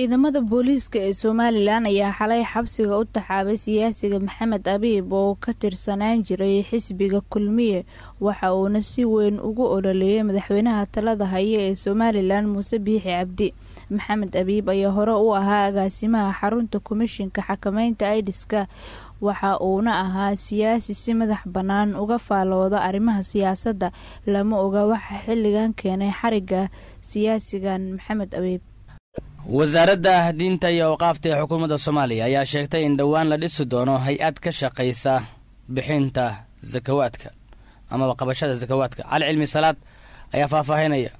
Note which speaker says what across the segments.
Speaker 1: ciidamada booliiska ee somalilan ayaa xalay xabsiga u taxaabay siyaasiga maxamed abiib oo ka tirsanaan jiray xisbiga kulmiye. Waxa uuna si weyn ugu ololeeyay madaxweynaha talada haya ee somalilan muuse biixi cabdi. Maxamed abiib ayaa hore u ahaa agaasimaha xarunta komishinka xakameynta aidiska waxa uuna ahaa siyaasi si madax bannaan uga faalooda arrimaha siyaasadda lama oga waxa xilligan keenay xariga siyaasigan maxamed abiib
Speaker 2: wasaaradda diinta iyo awqaafta ee xukuumadda soomaaliya ayaa sheegtay in dhowaan la dhisi doono hay'ad ka shaqaysa bixinta sakawaadka amaba qabashada sakawaadka cali cilmi salaad ayaa faahfaahinaya.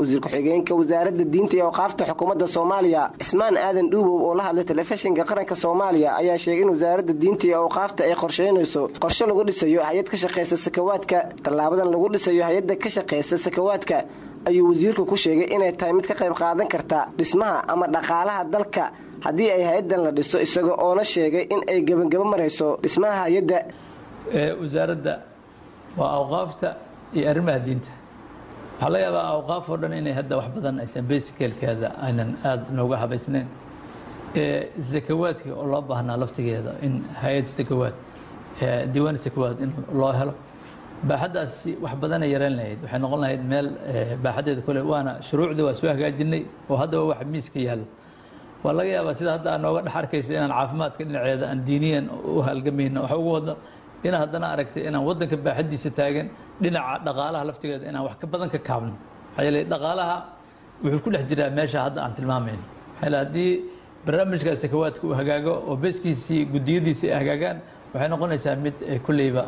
Speaker 3: Wasiir ku-xigeenka wasaaradda diinta iyo awqaafta xukuumadda soomaaliya cismaan aadan dhuubow oo la hadlay telefishinka qaranka soomaaliya ayaa sheegay in wasaaradda diinta iyo awqaafta ay qorsheynayso qorshe lagu dhisayo hay'ad ka shaqaysa sakawaadka tallaabadan lagu dhisayo hay'adda ka shaqaysa sakawaadka ayuu wasiirku ku sheegay inay tahay mid ka qayb qaadan karta dhismaha ama dhaqaalaha dalka haddii ay hay'addan la dhiso isaga oona sheegay in ay gebagabo marayso dhismaha hay'adda.
Speaker 4: Wasaaradda waa awqaafta iyo arrimaha diinta. Waxaa laga yaabaa awqaaf oo dhan inay hadda wax badan aysan basicalkeeda aynan aada nooga habaysnayn. Zakawaadka oo loo baahnaa laftigeeda in hay'ad zakawaad diiwaan zakawaad in loo helo baaxaddaasi wax badanay yareen lahayd. Waxay noqon lahayd meel baaxaddeeda kule waana shuruucdii waa soo hagaajinay oo haddaba wax miiska yaallo waa laga yaabaa sida hadda aa nooga dhex arkaysa inaan caafimaadka dhinaceeda aan diiniyan u halgamayno waxa ugu wadno inaa haddana aragtay inaan waddanka baaxaddiisa taagan dhinaca dhaqaalaha laftigeeda inaan wax ka badan ka kaabno. Maxaa yeele dhaqaalaha wuxuu ku dhex jiraa meesha hadda aan tilmaamayno maxaa yeele haddii barnaamijka sakawaadka uu hagaago oo beeskiisii guddiyadiisii ay hagaagaan waxay noqonaysaa mid kulleyba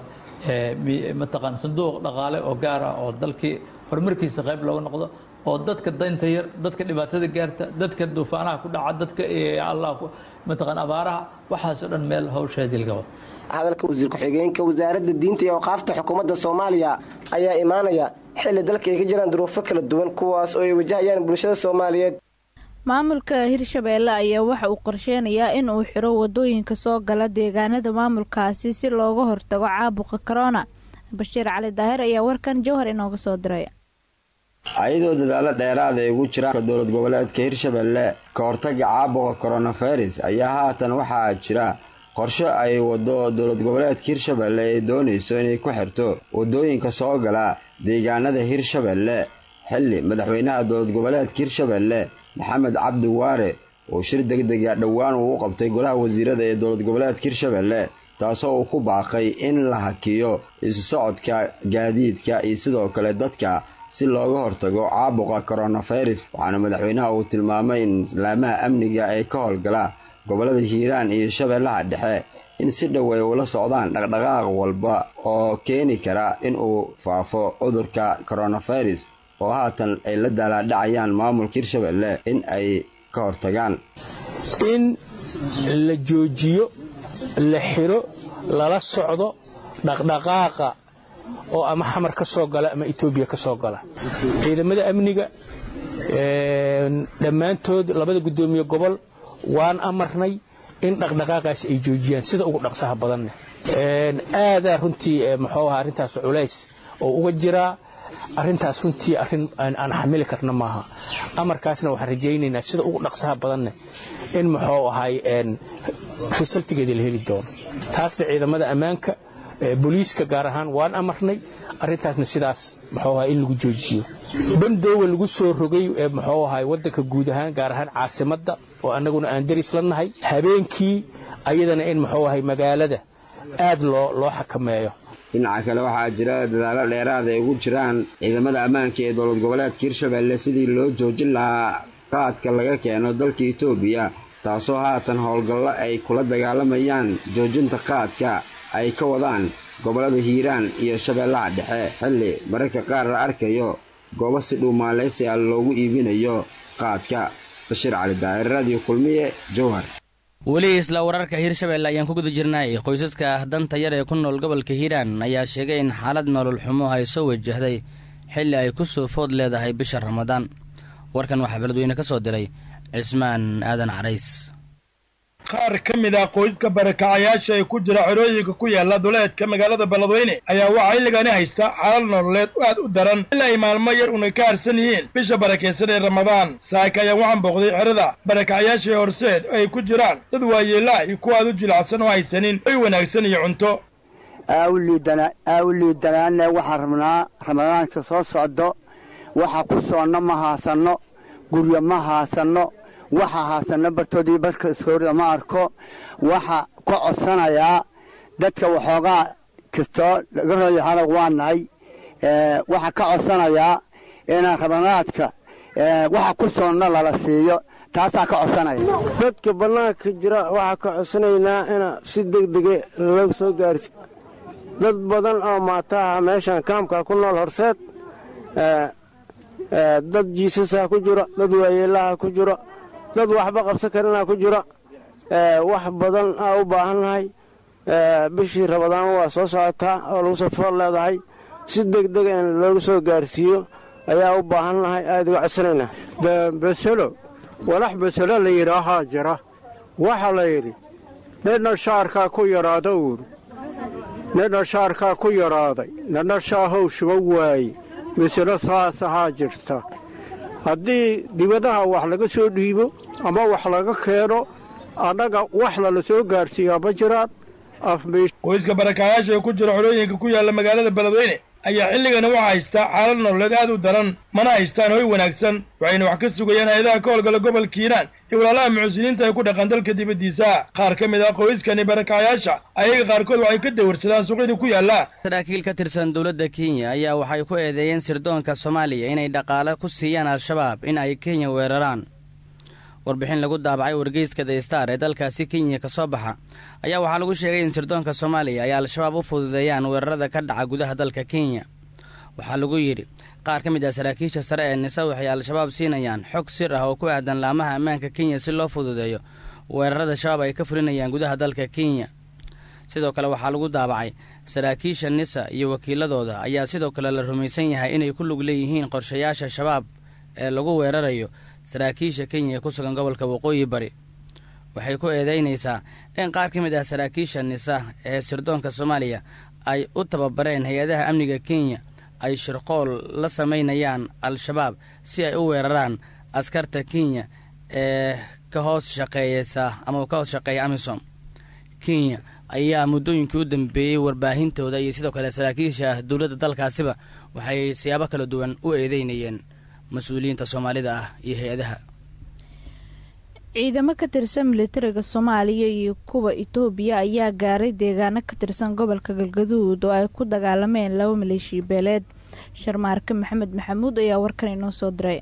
Speaker 4: mataqaan sanduuq dhaqaale oo gaar ah oo dalkii horumarkiisa qayb looga noqdo oo dadka daynta yar dadka dhibaatada gaarta dadka duufaanaha ku dhaca dadka allah mataqaan abaaraha waxaas dhan meel hawsheedii laga wado
Speaker 3: hadalka wasiir ku-xigeenka wasaaradda diinta iyo awqaafta xukuumadda soomaaliya ayaa imaanaya xilli dalka ay ka jiraan duruufo kala duwan kuwaas oo ay wajahayaan bulshada soomaaliyeed
Speaker 1: maamulka hirshabeelle ayaa waxa uu qorsheynayaa in uu xiro waddooyinka soo gala deegaanada maamulkaasi si looga hortago caabuqa korona bashiir cali daahir ayaa warkan jowhar inooga soo diray.
Speaker 5: Ayadoo dadaalo dheeraada ay ugu jiraan dowlad goboleedka hirshabelle ka hortaga caabuqa coronavirus ayaa haatan waxaa jira qorshe ay wado dowlad goboleedka hirshabelle ay doonayso inay ku xirto waddooyinka soo gala deegaanada hirshabelle. Xilli madaxweynaha dowlad goboleedka hirshabelle maxamed cabdi waare oo shir degdega dhowaan uu u qabtay golaha wasiirada ee dowlad goboleedka hirshabelle taasoo uu ku baaqay in la hakiyo isu socodka gaadiidka iyo sidoo kale dadka si looga hortago caabuqa coronavirus. Waxaana madaxweynaha uu tilmaamay in islaamaha amniga ee ka howlgala gobollada hiiraan iyo shabeellaha dhexe in si dhow ay ula socdaan dhaqdhaqaaq walba oo keeni kara in uu faafo cudurka coronavirus oo haatan ay la daalaadhacayaan maamulka hirshabelle in ay ka hortagaan.
Speaker 6: In la joojiyo la xiro lala socdo dhaqdhaqaaqa oo ama xamar ka soo gala ama etoobiya ka soo gala. Ciidamada amniga dhammaantood labada guddoomiye gobol waan amarnay in dhaqdhaqaaqaas ay joojiyaan sida ugu dhaqsaha badanne aadaa runtii muxuu ahaa arrintaas culays oo uga jiraa arrintaas runtii arrin aan xamili karna maaha. Amarkaasna waxaan rajaynaynaa sida ugu dhaqsaha badanne in muxuu ahay risaltigeeda la heli doono. Taasna ciidamada ammaanka booliiska gaar ahaan waan amarnay. Arrintaasna sidaas muxuu ahaa in lagu joojiyo. Bandooga lagu soo rogay muxuu ahay waddanka guud ahaan gaar ahaan caasimadda oo annaguna aan daris la nahay habeenkii ayadana in muxuu ahay magaalada aad loo xakameeyo
Speaker 5: dhinaca kale waxaa jira dadaalo dheeraada ay ugu jiraan ciidamada ammaanka ee dowlad goboleedka hirshabelle sidii loo joojin lahaa qaadka laga keeno dalka etoobiya taasoo haatan howlgallo ay kula dagaalamayaan joojinta qaadka ay ka wadaan gobollada hiiraan iyo shabeellaha dhexe. Xilli mararka qaar la arkayo goobo si dhuumaaleysi ah loogu iibinayo qaadka. Bashiir cali daa'ir radio kulmiye jowhar
Speaker 2: weli isla wararka hiirshabelle ayaan ku guda jirnay. Qoysaska danta yar ee ku nool gobolka hiiraan ayaa sheegay in xaalad nolol xumo ay soo wajahday xilli ay ku soo food leedahay bisha ramadaan. Warkan waxaa beledweyne ka soo diray cismaan aadan carays
Speaker 7: qaar ka mid ah qoyska barakacayaasha ee ku jira xerooyinka ku yaalla duleedka magaalada beledweyne ayaa waxaa xilligani haysta xalal nololeed aad u daran ilaa ay maalmo yar una ka harsan yihiin. Bisha barakaysan ee ramadaan saaka ayaa waxaan booqday xerada barakacayaasha ee horseed ay ku jiraan. Dad waayeelaa iyo kuwa aad u jilacsan oo haysanin oy wanaagsan iyo cunto.
Speaker 8: Aawliidanaane waxaan rabnaa ramadaanka soo socdo waxa ku soonna ma haasanno guryo ma haasanno waxa haasanno bartoodii barka iskoorida ma arko. Waxa ka codsanayaa dadka waxoogaa kastoo laga royaxana waa nahay waxa ka codsanayaa inaan ramadaadka waxa ku soonna lala siiyo. Taasaa ka codsanaya.
Speaker 9: Dadka bannaanka jira waxaa ka codsanaynaa ina si degdege laga soo gaarsi. Dad badan oo maataha meeshan kaamka ku nool horseed dad jiisasaa ku jiro dad waayeelaha ku jiro dad waxba qabsan karinaa ku jiro. Wax badan aa u baahannahay bishii rabadaan waa soo socotaa oo lagu safoor leedahay. Si degdega in loogu soo gaarsiiyo ayaa u baahannahay aad uga codsanaynaa
Speaker 10: beselo walax beselo la yidhaahaa jira. Waxaa la yidhi nidna shaarkaa ku yaraada uuri nidna shaarkaa ku yaraaday. Nidna shaahow shuba waaye. Masalo saas ahaa jirta haddii dibadaha wax laga soo dhiibo ama wax laga keeno annaga wax lala soo gaarsiiyaa ma jiraan.
Speaker 7: Qoyska barakaayaasha ee ku jira xolooyinka ku yaalla magaalada beledweyne ayaa xilligani waxaa haystaa xaalad nololeed aad u daran mana haystaan hoy wanaagsan. Waxayna wax ka sugayaan hay'adaha ka howlgala gobolka hiiraan iyo walaalaha muxsiniinta ay ku dhaqan dalka dibaddiisa. Qaar ka mid ah qoyskani barakaayaasha ayaga qaarkood waxay ka dawarsadaan suuqyada ku yaalla.
Speaker 2: Saraakiil ka tirsan dowladda kenya ayaa waxay ku eedeeyeen sirdoonka soomaaliya inay dhaqaale ku siiyaan al-shabaab in ay kenya weeraraan warbixin lagu daabacay wargeyska the star ee dalkaasi kenya ka soo baxa. Ayaa waxaa lagu sheegay in sirdoonka soomaaliya ay al-shabaab u fududeeyaan weerarada ka dhaca gudaha dalka kenya. Waxaa lagu yidhi qaar ka mid ah saraakiisha sare ee nise waxay al-shabaab siinayaan xog sir ah oo ku aadan laamaha ammaanka kenya si loo fududeeyo weerarada shabaab ay ka fulinayaan gudaha dalka kenya. Sidoo kale waxaa lagu daabacay saraakiisha nisa iyo wakiiladooda ayaa sidoo kale la rumaysan yahay inay ku lug leeyihiin qorshayaasha shabaab ee lagu weerarayo saraakiisha kenya ee ku sugan gobolka waqooyi bari. Waxay ku eedeynaysaa in qaar ka mid ah saraakiisha nisa ee sirdoonka soomaaliya ay u tababareen hay'adaha amniga kenya ay shirqool la samaynayaan al-shabaab si ay u weeraraan askarta kenya ee ka hoos shaqeeyeysa ama ka hoos shaqeeya amisom. Kenya ayaa muddooyinkii u dambeeyey warbaahintooda iyo sidoo kale saraakiisha dowladda dalkaasiba waxay siyaabo kala duwan u eedeynayeen mas'uuliyiinta soomaalida ah iyo hay'adaha.
Speaker 1: Ciidamo ka tirsan militariga soomaaliya iyo kuwa itoobiya ayaa gaaray deegaano ka tirsan gobolka galgaduud oo ay ku dagaalameen laba maleeshiya beeleed sharmaarke maxamed maxamuud ayaa warkan inoo soo diray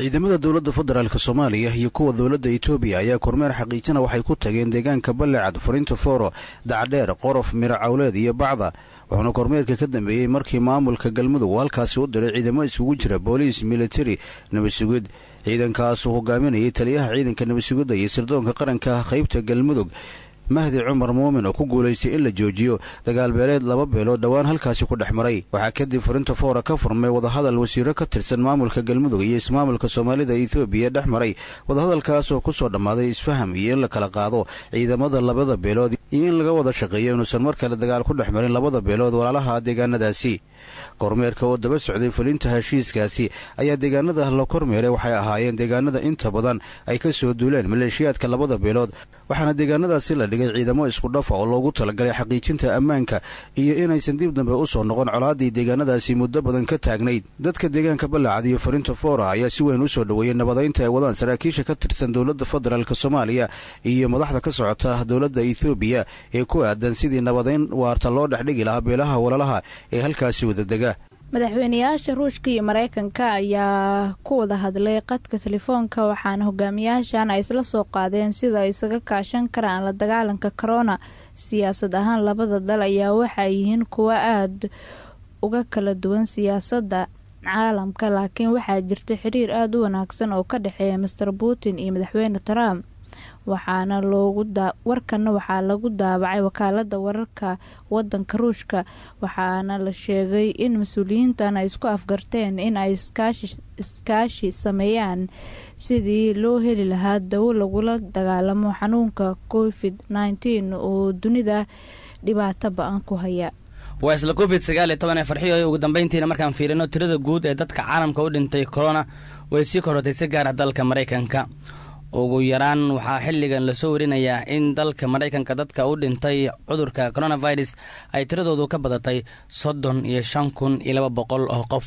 Speaker 11: ciidamada dowladda federaalk soomaaliya iyo kuwa dowladda itoobiya ayaa kormeer xaqiijina waxay ku tageen deegaanka ballecad furinta fooro dacdheer qorof miro cawleed iyo bacda wuxuuna kormeerka ka dambeeyey markii maamulka galmudug uu halkaasi u diray ciidamo iskugu jira booliis militari nabadsugid ciidankaasuu hogaaminayay taliyaha ciidanka nabadsugidda iyo sirdoonka qaranka qaybta galmudug mahdi cumar muumin oo ku guulaystay in la joojiyo dagaalbeeleed laba beelood dhowaan halkaasi ku dhex maray. Waxaa kadib furinta foora ka furmay wadahadal wasiiro ka tirsan maamulka galmudug iyo ismaamulka soomaalida etoobiya dhex maray. Wadahadalkaas oo ku soo dhammaaday isfaham iyo in la kala qaado ciidamada labada beelood iyo in laga wada shaqeeyo inuusan mar kale dagaal ku dhex marin labada beelood walaalaha deegaanadaasi. Kormeerka oo daba socday fulinta heshiiskaasi ayaa deegaanada la kormeeray waxay ahaayeen deegaanada inta badan ay ka soo duuleen maleeshiyaadka labada beelood waxaana deegaanadaasi la dhigay ciidamo isku dhafa oo loogu talagalay xaqiijinta ammaanka iyo inaysan dib dambe u soo noqon colaadii deegaanadaasi muddo badan ka taagnayd. Dadka deegaanka ballacad iyo furinta foora ayaa si weyn u soo dhoweeyey nabadaynta ay wadaan saraakiisha ka tirsan dowladda federaalk soomaaliya iyo madaxda ka socota dowladda ethoobiya ee ku aadan sidii nabadayn waarta loo dhexdhigi lahaa beelaha walalaha ee halkaasi wadadega
Speaker 1: madaxweynayaasha ruushka iyo mareykanka ayaa ku wada hadlay qadka telefoonka waxaana hogaamiyaashan ay isla soo qaadeen sida ay isaga kaashan karaan la dagaalanka corona. Siyaasad ahaan labada dal ayaa waxay yihiin kuwo aada uga kala duwan siyaasadda caalamka laakiin waxaa jirta xiriir aada u wanaagsan oo ka dhexeeya master putin iyo madaxweyne trump waxaana warkana waxaa lagu daabacay wakaalada wararka wadanka ruushka. Waxaana la sheegay in mas'uuliyiintan ay isku afgarteen in ay iskaashi sameeyaan. Sidii loo heli lahaa dawo lagula dagaalamo xanuunka covid nteen oo dunida dhibaato ba'an ku haya.
Speaker 2: Waa isla covid sagaal iyo toban ee farxiyo ugu dambeyntiina markaan fiirino tirada guud ee dadka caalamka u dhintay corona way sii korotay si gaara dalka maraykanka ugu yaraan waxaa xilligan la soo warinayaa in dalka maraykanka dadka u dhintay cudurka coronavirus ay tiradoodu ka badatay soddon iyo shan kun iyo laba boqol oo qof.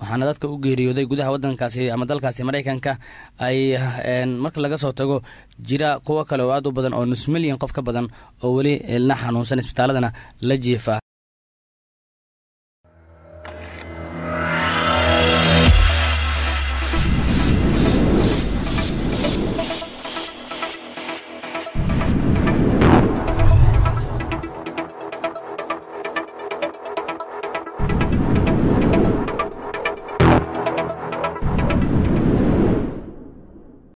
Speaker 2: Waxaana dadka u geeriyooday gudaha wadankaasi ama dalkaasi maraykanka ay marka laga soo tago jira kuwo kale oo aad u badan oo nus milyan qof ka badan oo weli la xanuunsan isbitaaladana la jiifa